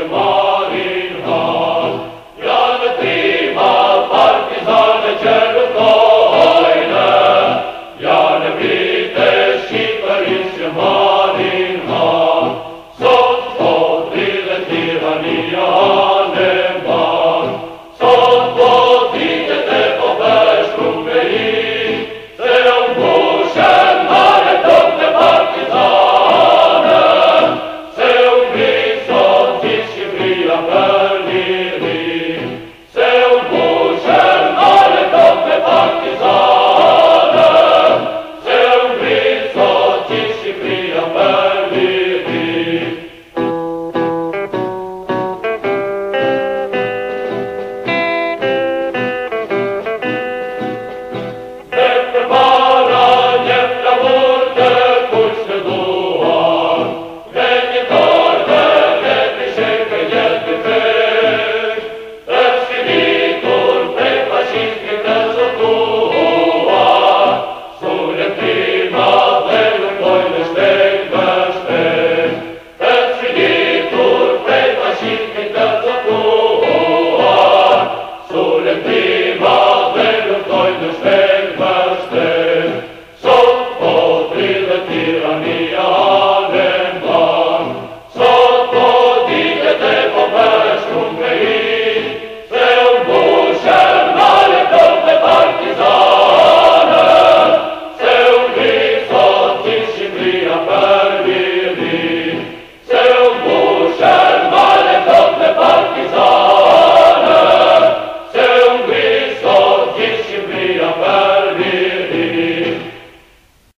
Shema.